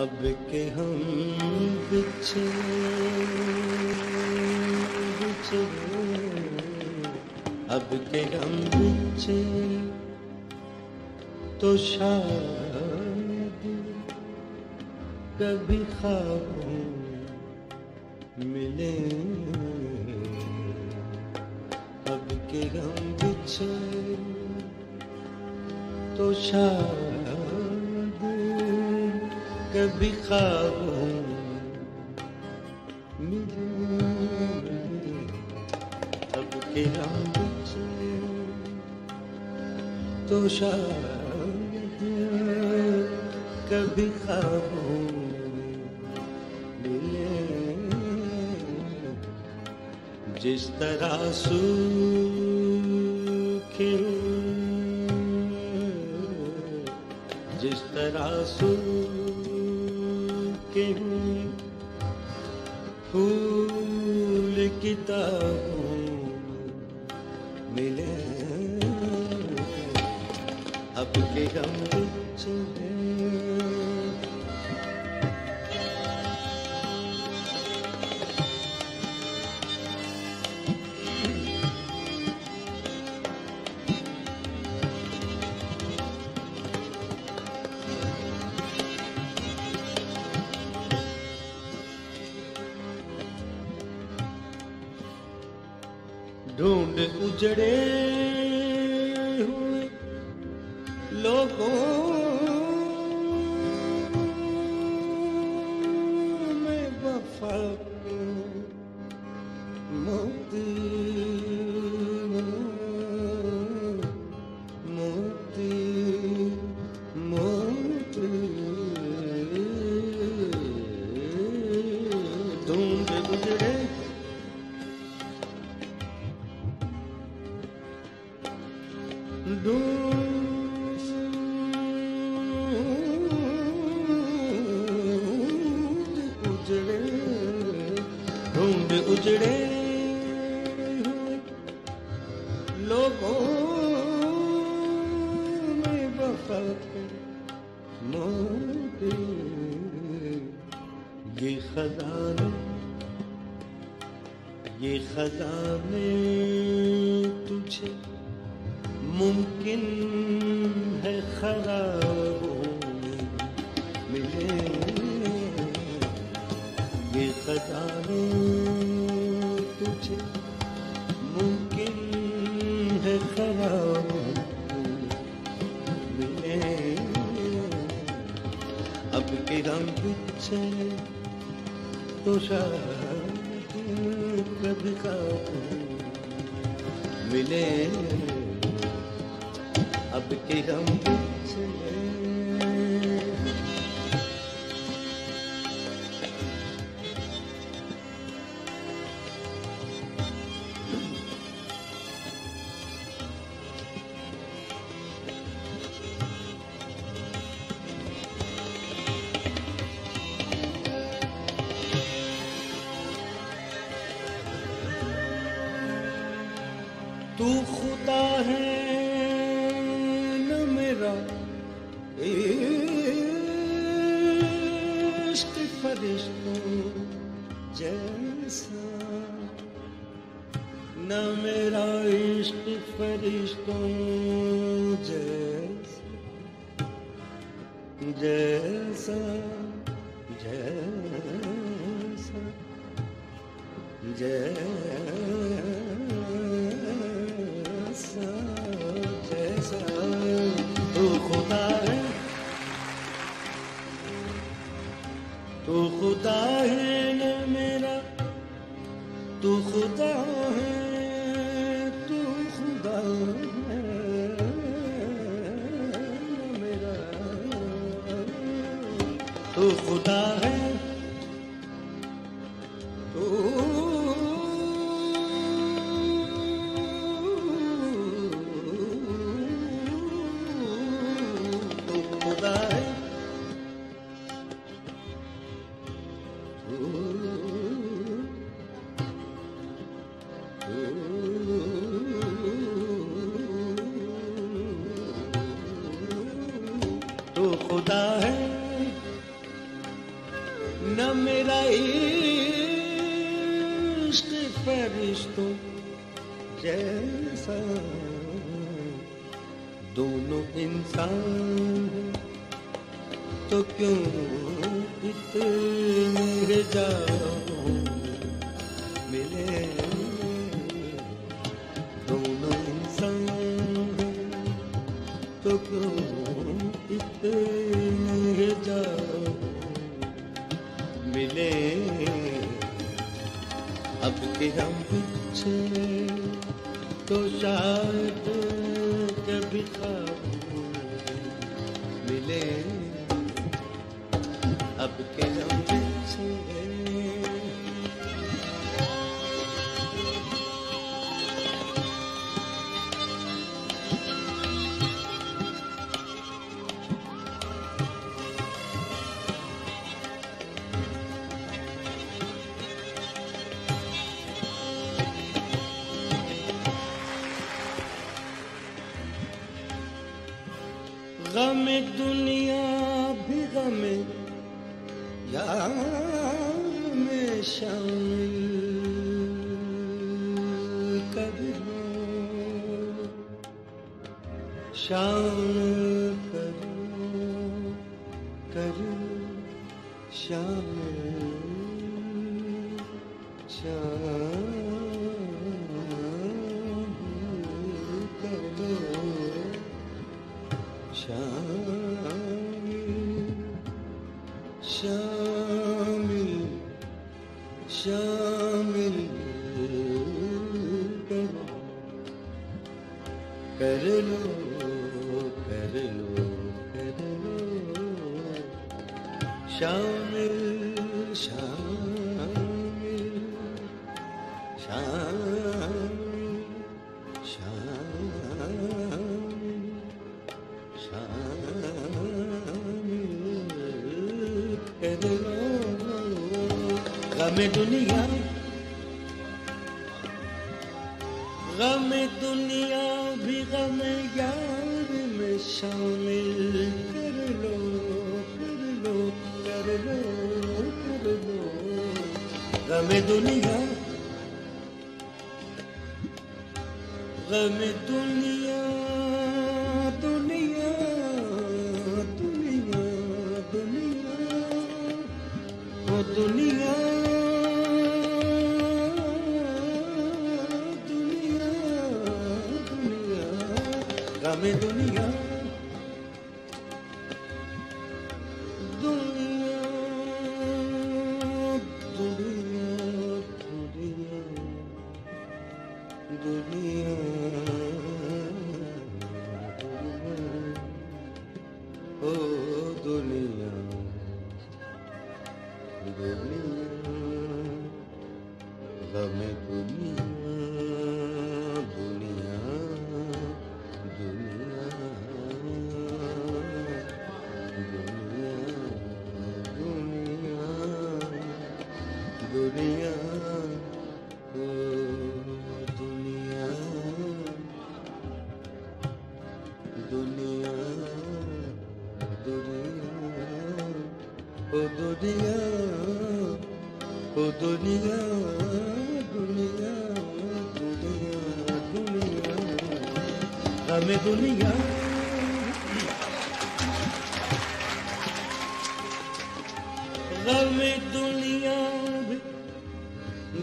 अब के हम बिछड़े अब के हम बिछड़े तो शायद कभी ख्वाबों मिले अब के हम बिछड़े तो शायद कभी ख्वाबों मिले के तो शायद कभी ख्वाबों मिले जिस तरह सूखे, जिस तरह सूखे फूल किताबों मिले अब के हम ढूंढ उजड़े ढूंढ ढूंढ उजड़े लोगों में ये खजाने ये खजाने तुझे। मुमकिन है खराबों में मिले। ये खजाने तुझे मुमकिन है खराबों मिले। अब के हम पीछे तो शायद कभी खाबों मिले। अब के हम बिछड़े फरिश्तों जैसा जैसा जैसा जैसा जैसा। तू खुदा है। तू खुदा है न मेरा। तू खुदा है। तू खुदा है। तू तू खुदा है। तू इंसान तो क्यों इतने जाओ मिले? दोनों इंसान तो क्यों इतने जाओ मिले? अब के हम पीछे तो शायद कभी मिले। अब के हम पीछे गम दुनिया भी गम यार में शामिल कर लो शामिल करो करो शामिल शामिल। शामिल शामिल शामिल शामिल। गम दुनिया गम दुनिया भी गम यार में शामिल। गम दुनिया गम दुनिया दुनिया दुनिया दुनिया ओ दुनिया दुनिया दुनिया गम दुनिया दुनिया गम दुनिया दुनिया दुनिया दुनिया दुनिया दुनिया ओ दुनिया दुनिया दुनिया। ओ दुनिया ओ दुनिया दुनिया दुनिया दुनिया। हमें दुनिया। गम दुनिया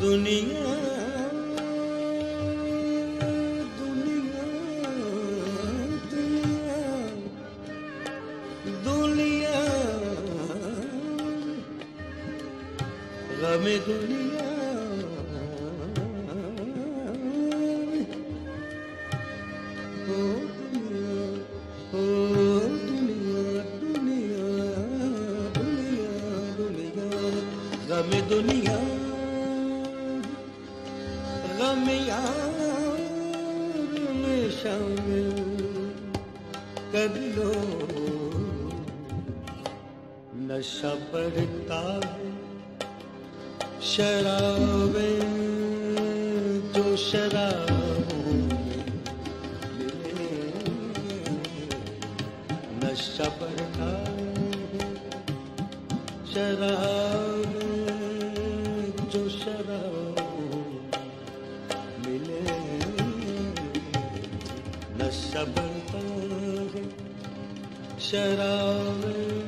दुनिया। दुनिया ओ दुनिया ओ दुनिया दुनिया दुनिया दुनिया गम दुनिया गम यार कर लो नशा बढ़ता है शराब जो शराब में नशा बढ़ा शराब जो शराबों मिले नशा बढ़ता है। शराब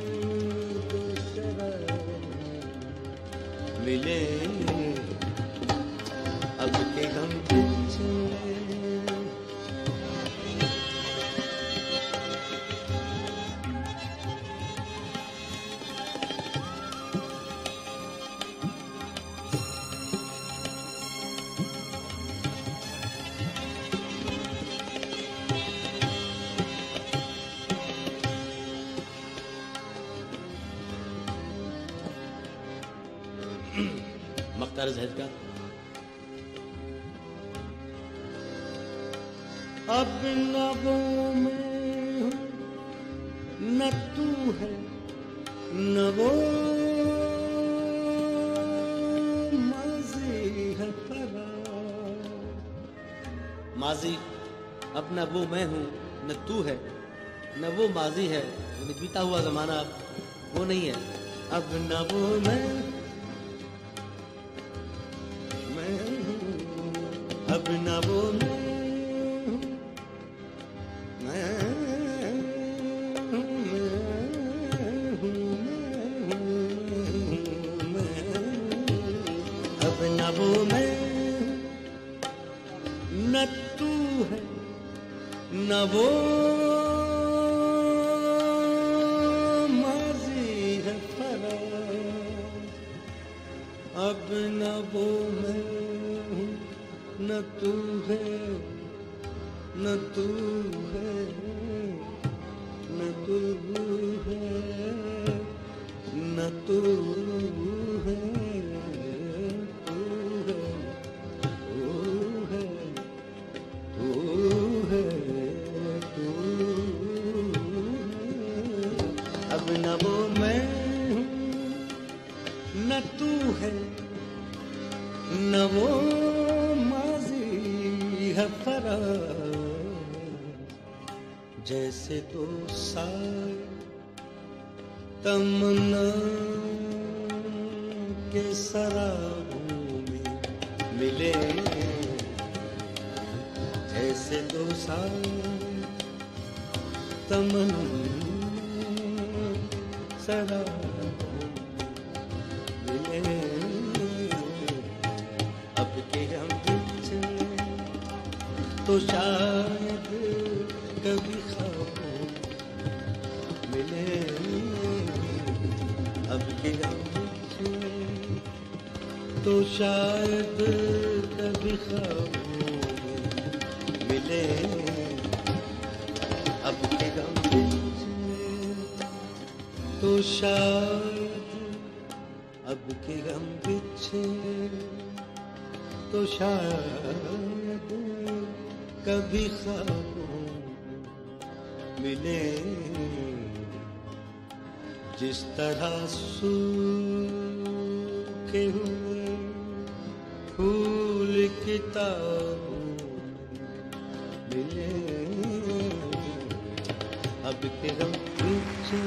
मख्तार जहद का। अब नबों में हूँ, न तू है न वो माजी है माजी अब न वो मैं हूँ न तू है न वो माजी है। बीता हुआ जमाना अब वो नहीं है। अब न वो मैं अब न हूँ, अब वो मैं न तू है न वो माजी है फरार अब न वो मैं न तू है, न तू है, न तू है, न तू है तू है तू है अब न वो मैं न तू है, न वो है फरार जैसे तो साए तमन्ना के सराबों में मिले जैसे तो साए तमन्ना सराबों तो शायद कभी खाओ मिले अब के तो शायद कभी खाओ मिले अब के तो शायद अब के गम पीछे तो शायद कभी खाबों मिले। जिस तरह सूखे हुए फूल किताबों मिले। अब के पीछे